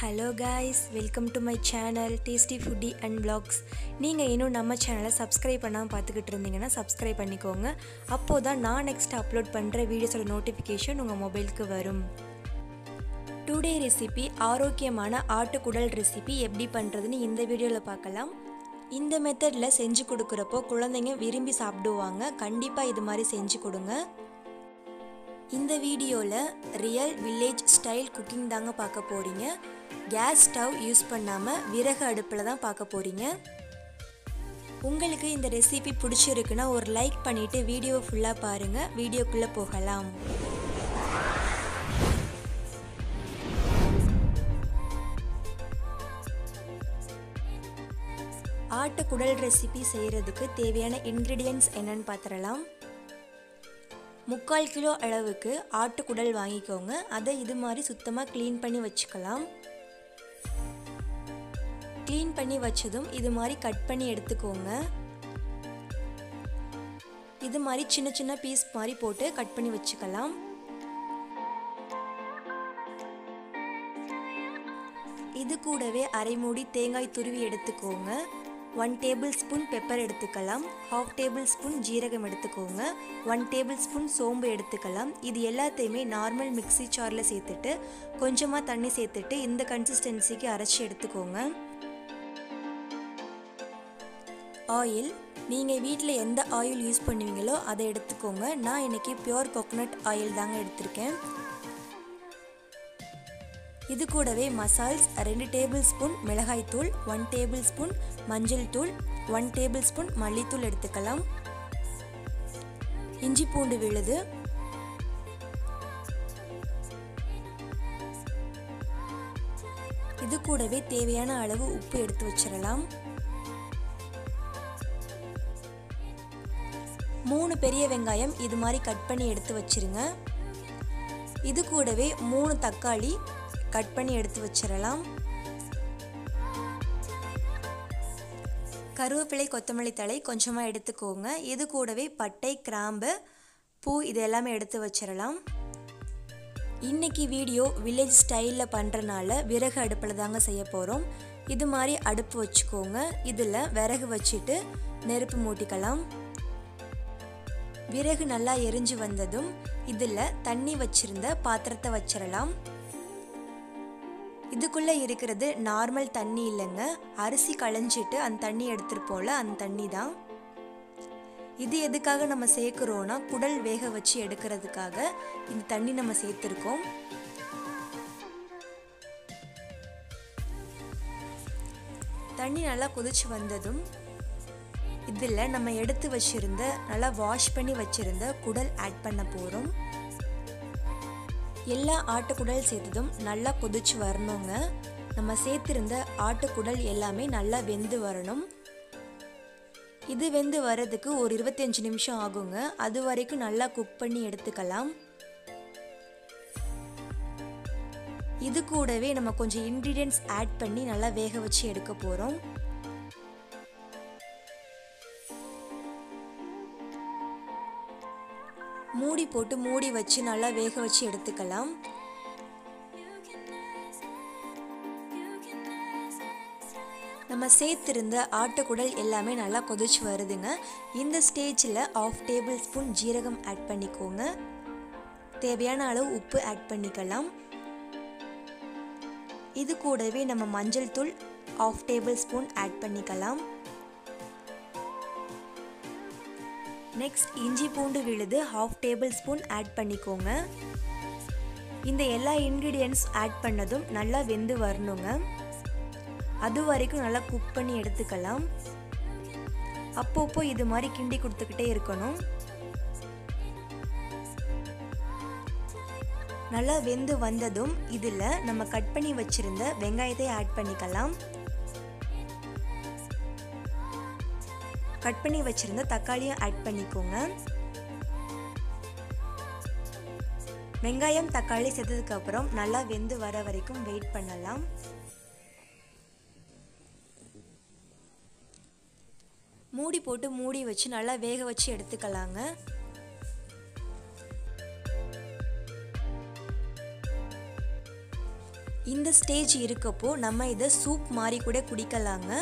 Hello guys welcome to my channel tasty foodie and blogs நீங்கள் இன்னும் நம்ம சேனலை சப்ஸ்கிரைப் பண்ணாமல் பார்த்துக்கிட்டு இருந்தீங்கன்னா சப்ஸ்கிரைப் பண்ணிக்கோங்க. அப்போது தான் நான் நெக்ஸ்ட் அப்லோட் பண்ணுற வீடியோஸோட நோட்டிஃபிகேஷன் உங்கள் மொபைலுக்கு வரும். டுடே ரெசிபி ஆரோக்கியமான ஆட்டுக்குடல் ரெசிபி எப்படி பண்ணுறதுன்னு இந்த வீடியோவில் பார்க்கலாம். இந்த மெத்தடில் செஞ்சு கொடுக்குறப்போ குழந்தைங்க விரும்பி சாப்பிடுவாங்க. கண்டிப்பாக இது மாதிரி செஞ்சு கொடுங்க. இந்த வீடியோவில் ரியல் வில்லேஜ் ஸ்டைல் குக்கிங் தாங்க பார்க்க போகிறீங்க கேஸ் ஸ்டவ் யூஸ் பண்ணாமல் விறகு அடுப்பில் தான் பார்க்க போகிறீங்க உங்களுக்கு இந்த ரெசிபி பிடிச்சிருக்குன்னா ஒரு லைக் பண்ணிவிட்டு வீடியோவை ஃபுல்லாக பாருங்கள் வீடியோக்குள்ளே போகலாம். ஆட்டுக்குடல் ரெசிபி செய்கிறதுக்கு தேவையான இன்க்ரீடியன்ட்ஸ் என்னென்னு பார்த்துடலாம் முக்கால் கிலோ அளவுக்கு ஆட்டுக்குடல் வாங்கிக்கோங்க. அதை இது மாதிரி சுத்தமாக க்ளீன் பண்ணி வச்சுக்கலாம். க்ளீன் பண்ணி வச்சதும் இது மாதிரி கட் பண்ணி எடுத்துக்கோங்க. இது மாதிரி சின்ன சின்ன பீஸ் மாதிரி போட்டு கட் பண்ணி வச்சுக்கலாம். இது கூடவே அரை மூடி தேங்காய் துருவி எடுத்துக்கோங்க. ஒன் டேபிள் ஸ்பூன் பெப்பர் எடுத்துக்கலாம். ஹாஃப் டேபிள் ஸ்பூன் ஜீரகம் எடுத்துக்கோங்க. ஒன் டேபிள் ஸ்பூன் சோம்பு எடுத்துக்கலாம். இது எல்லாத்தையுமே நார்மல் மிக்சி சாரில் சேர்த்துட்டு கொஞ்சமாக தண்ணி சேர்த்துட்டு இந்த கன்சிஸ்டன்சிக்கு அரைச்சி எடுத்துக்கோங்க. ஆயில் நீங்கள் வீட்டில் எந்த ஆயில் யூஸ் பண்ணுவீங்களோ அதை எடுத்துக்கோங்க. நான் இன்றைக்கி பியோர் கோகோனட் ஆயில் தாங்க எடுத்திருக்கேன். இது கூடவே மசால்ஸ் ரெண்டு டேபிள் ஸ்பூன் மிளகாய்த்தூள் ஒன் டேபிள் ஸ்பூன் மஞ்சள் தூள் ஒன் டேபிள் ஸ்பூன் மல்லித்தூள் எடுத்துக்கலாம். இஞ்சி பூண்டு விழுது. இது கூடவே தேவையான அளவு உப்பு எடுத்து வச்சிடலாம். மூணு பெரிய வெங்காயம் இது மாதிரி கட் பண்ணி எடுத்து வச்சிருங்க. இது கூடவே மூணு தக்காளி கட் பண்ணி எடுத்து வச்சிடலாம். கருவேப்பிலை கொத்தமல்லி தழை கொஞ்சமாக எடுத்துக்கோங்க. இது கூடவே பட்டை கிராம்பு பூ இது எல்லாமே எடுத்து வச்சிடலாம். இன்றைக்கி வீடியோ வில்லேஜ் ஸ்டைலில் பண்ணுறனால விறகு அடுப்பில் தாங்க செய்ய போகிறோம் இது மாதிரி அடுப்பு வச்சுக்கோங்க. இதில் விறகு வச்சுட்டு நெருப்பு மூட்டிக்கலாம். விறகு நல்லா எரிஞ்சு வந்ததும் இதில் தண்ணி வச்சிருந்த பாத்திரத்தை வச்சிடலாம். இதுக்குள்ளே இருக்கிறது நார்மல் தண்ணி இல்லைங்க. அரிசி களைஞ்சிட்டு அந்த தண்ணி எடுத்துருப்போல அந்த தண்ணி தான். இது எதுக்காக நம்ம சேர்க்குறோன்னா குடல் வேக வச்சு எடுக்கிறதுக்காக இந்த தண்ணி நம்ம சேர்த்துருக்கோம். தண்ணி நல்லா கொதிச்சு வந்ததும் இதில் நம்ம எடுத்து வச்சுருந்த நல்லா வாஷ் பண்ணி வச்சுருந்த குடல் ஆட் பண்ண போகிறோம் எல்லா ஆட்டுக்குடல் சேர்த்ததும் நல்லா கொதிச்சு வரணுங்க. நம்ம சேர்த்திருந்த ஆட்டுக்குடல் எல்லாமே நல்லா வெந்து வரணும். இது வெந்து வர்றதுக்கு ஒரு இருபத்தஞ்சு நிமிஷம் ஆகுங்க. அது வரைக்கும் நல்லா குக் பண்ணி எடுத்துக்கலாம். இது கூடவே நம்ம கொஞ்சம் இன்க்ரீடியன்ட்ஸ் ஆட் பண்ணி நல்லா வேக வச்சு எடுக்க போகிறோம் மூடி போட்டு மூடி வச்சு நல்லா வேக வச்சு எடுத்துக்கலாம். நம்ம சேர்த்திருந்த ஆட்டுக்குடல் எல்லாமே நல்லா கொதிச்சு வருதுங்க. இந்த ஸ்டேஜில் ஆஃப் டேபிள் ஸ்பூன் ஜீரகம் ஆட் பண்ணிக்கோங்க. தேவையான அளவு உப்பு ஆட் பண்ணிக்கலாம். இது கூடவே நம்ம மஞ்சள் தூள் ஆஃப் டேபிள் ஸ்பூன் ஆட் பண்ணிக்கலாம். நெக்ஸ்ட் இஞ்சி பூண்டு விழுது ஹாஃப் டேபிள் ஸ்பூன் ஆட் பண்ணிக்கோங்க. இந்த எல்லா இன்க்ரீடியன்ட்ஸ் ஆட் பண்ணதும் நல்லா வெந்து வரணுங்க. அது வரைக்கும் நல்லா குக் பண்ணி எடுத்துக்கலாம். அப்பப்போ இது மாதிரி கிண்டி கொடுத்துக்கிட்டே இருக்கணும். நல்லா வெந்து வந்ததும் இதில் நம்ம கட் பண்ணி வச்சுருந்த வெங்காயத்தை ஆட் பண்ணிக்கலாம். கட் பண்ணி வச்சுருந்த தக்காளியும் ஆட் பண்ணிக்கோங்க. வெங்காயம் தக்காளி சேர்த்ததுக்கு நல்லா வெந்து வர வரைக்கும் வெயிட் பண்ணலாம். மூடி போட்டு மூடி வச்சு நல்லா வேக வச்சு எடுத்துக்கலாங்க. இந்த ஸ்டேஜ் இருக்கப்போ நம்ம இதை சூப் மாதிரி கூட குடிக்கலாங்க.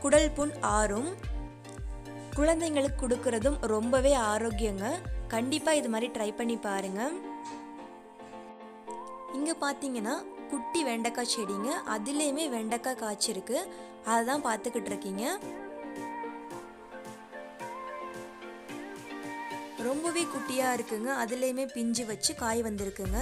குடல் புண் ஆறும் குழந்தைங்களுக்கு கொடுக்கறதும் ரொம்பவே ஆரோக்கியங்க. கண்டிப்பாக இது மாதிரி ட்ரை பண்ணி பாருங்கள் இங்கே பார்த்தீங்கன்னா குட்டி வெண்டைக்காய் செடிங்க. அதுலேயுமே வெண்டைக்காய் காய்ச்சிருக்கு அதை தான் பார்த்துக்கிட்டு இருக்கீங்க. ரொம்பவே குட்டியாக இருக்குங்க. அதுலேயுமே பிஞ்சு வச்சு காய் வந்திருக்குங்க.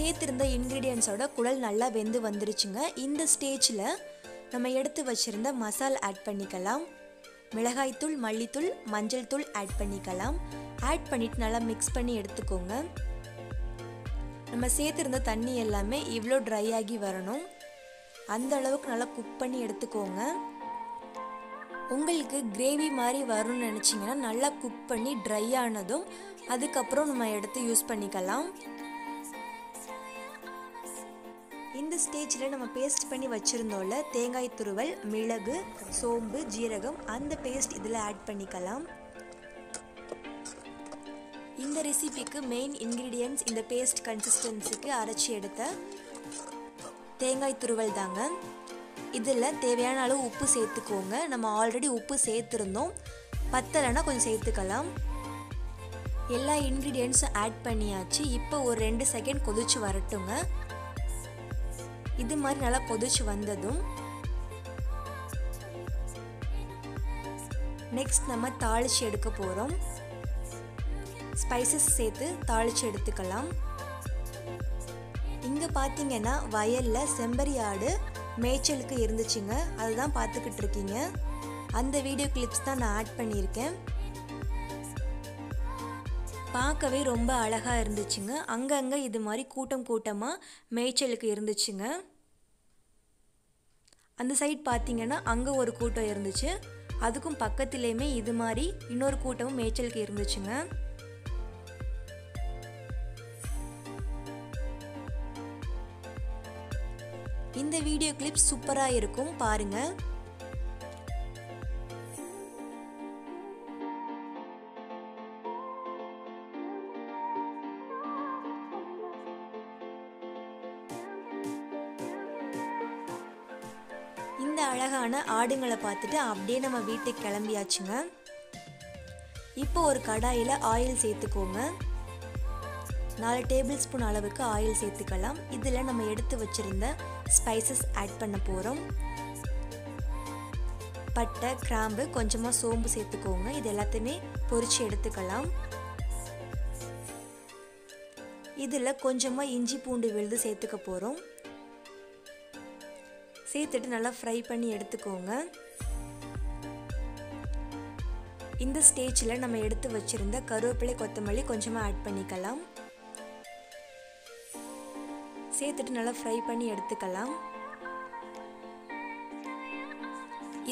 சேர்த்துருந்த இன்க்ரீடியன்ஸோட குழல் நல்லா வெந்து வந்துருச்சுங்க. இந்த ஸ்டேஜில் நம்ம எடுத்து வச்சுருந்த மசால் ஆட் பண்ணிக்கலாம். மிளகாய்த்தூள் மல்லித்தூள் மஞ்சள் தூள் ஆட் பண்ணிக்கலாம். ஆட் பண்ணிவிட்டு நல்லா மிக்ஸ் பண்ணி எடுத்துக்கோங்க. நம்ம சேர்த்துருந்த தண்ணி எல்லாமே இவ்வளோ ட்ரை ஆகி வரணும். அந்த அளவுக்கு நல்லா குக் பண்ணி எடுத்துக்கோங்க. உங்களுக்கு கிரேவி மாதிரி வரும்னு நினச்சிங்கன்னா நல்லா குக் பண்ணி ட்ரை ஆனதும் அதுக்கப்புறம் நம்ம எடுத்து யூஸ் பண்ணிக்கலாம். இந்த ஸ்டேஜில் நம்ம பேஸ்ட் பண்ணி வச்சுருந்தோம்ல தேங்காய் துருவல் மிளகு சோம்பு ஜீரகம் அந்த பேஸ்ட் இதில் ஆட் பண்ணிக்கலாம். இந்த ரெசிபிக்கு மெயின் இன்க்ரீடியன்ட்ஸ் இந்த பேஸ்ட் கன்சிஸ்டன்சிக்கு அரைச்சி எடுத்த தேங்காய் துருவல் தாங்க. இதில் தேவையான அளவு உப்பு சேர்த்துக்கோங்க. நம்ம ஆல்ரெடி உப்பு சேர்த்துருந்தோம். பத்தலைன்னா கொஞ்சம் சேர்த்துக்கலாம். எல்லா இன்க்ரீடியன்ட்ஸும் ஆட் பண்ணியாச்சு. இப்போ ஒரு ரெண்டு செகண்ட் கொதிச்சு வரட்டுங்க. இது மாதிரி நல்லா கொதிச்சு வந்ததும் நெக்ஸ்ட் நம்ம தாளிச்சு எடுக்க போகிறோம் ஸ்பைசஸ் சேர்த்து தாளிச்சு எடுத்துக்கலாம். இங்கே பார்த்தீங்கன்னா வயலில் செம்பரி ஆடு மேய்ச்சலுக்கு இருந்துச்சுங்க. அதுதான் பார்த்துக்கிட்டு இருக்கீங்க. அந்த வீடியோ கிளிப்ஸ் தான் நான் ஆட் பண்ணியிருக்கேன். பார்க்கவே ரொம்ப அழகாக இருந்துச்சுங்க. அங்கங்கே இது மாதிரி கூட்டம் கூட்டமாக மேய்ச்சலுக்கு இருந்துச்சுங்க. அந்த சைட் பார்த்தீங்கன்னா அங்கே ஒரு கூட்டம் இருந்துச்சு. அதுக்கும் பக்கத்துலேயுமே இது மாதிரி இன்னொரு கூட்டமும் மேய்ச்சலுக்கு இருந்துச்சுங்க. இந்த வீடியோ கிளிப் சூப்பராக இருக்கும் பாருங்கள் அழகான ஆடுங்களை பார்த்துட்டு அப்படியே நம்ம வீட்டுக்கு கிளம்பியாச்சுங்க. இப்போ ஒரு கடாயில் ஆயில் சேர்த்துக்கோங்க. நாலு டேபிள் ஸ்பூன் அளவுக்கு ஆயில் சேர்த்துக்கலாம். இதில் நம்ம எடுத்து வச்சுருந்த ஸ்பைசஸ் ஆட் பண்ண போகிறோம் பட்டை கிராம்பு கொஞ்சமாக சோம்பு சேர்த்துக்கோங்க. இது எல்லாத்தையுமே பொறிச்சு எடுத்துக்கலாம். இதில் கொஞ்சமாக இஞ்சி பூண்டு விழுது சேர்த்துக்க போகிறோம் சேர்த்துட்டு நல்லா ஃப்ரை பண்ணி எடுத்துக்கோங்க. இந்த ஸ்டேஜில் நம்ம எடுத்து வச்சுருந்த கருவேப்பிலை கொத்தமல்லி கொஞ்சமாக ஆட் பண்ணிக்கலாம். சேர்த்துட்டு நல்லா ஃப்ரை பண்ணி எடுத்துக்கலாம்.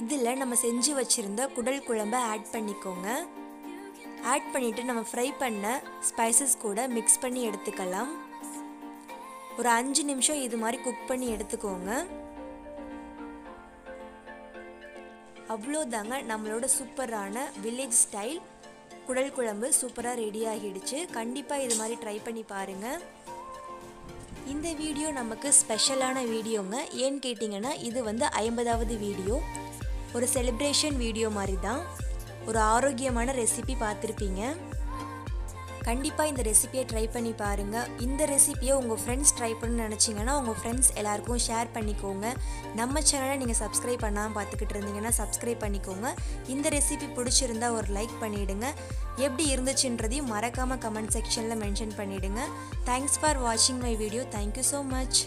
இதில் நம்ம செஞ்சு வச்சுருந்த குடல் குழம்பை ஆட் பண்ணிக்கோங்க. ஆட் பண்ணிவிட்டு நம்ம ஃப்ரை பண்ண ஸ்பைசஸ் கூட மிக்ஸ் பண்ணி எடுத்துக்கலாம். ஒரு அஞ்சு நிமிஷம் இது மாதிரி குக் பண்ணி எடுத்துக்கோங்க. அவ்வளோதாங்க நம்மளோட சூப்பரான வில்லேஜ் ஸ்டைல் குடல் குழம்பு சூப்பராக ரெடி ஆகிடுச்சு. கண்டிப்பாக இது மாதிரி ட்ரை பண்ணி பாருங்கள் இந்த வீடியோ நமக்கு ஸ்பெஷலான வீடியோங்க ஏன்னு கேட்டிங்கன்னா இது வந்து ஐம்பதாவது வீடியோ ஒரு செலிப்ரேஷன் வீடியோ மாதிரி தான் ஒரு ஆரோக்கியமான ரெசிபி பார்த்துருப்பீங்க. கண்டிப்பாக இந்த ரெசிபியை ட்ரை பண்ணி பாருங்கள் இந்த ரெசிபியை உங்கள் ஃப்ரெண்ட்ஸ் ட்ரை பண்ணணும்னு நினச்சிங்கன்னா உங்கள் ஃப்ரெண்ட்ஸ் எல்லாருக்கும் ஷேர் பண்ணிக்கோங்க. நம்ம சேனலை நீங்கள் சப்ஸ்கிரைப் பண்ணாமல் பார்த்துக்கிட்டு இருந்தீங்கன்னா சப்ஸ்கிரைப் பண்ணிக்கோங்க. இந்த ரெசிபி பிடிச்சிருந்தா ஒரு லைக் பண்ணிவிடுங்க எப்படி இருந்துச்சுன்றதையும் மறக்காமல் கமெண்ட் செக்ஷனில் மென்ஷன் பண்ணிவிடுங்க தேங்க்ஸ் ஃபார் வாட்சிங் my video thank you so much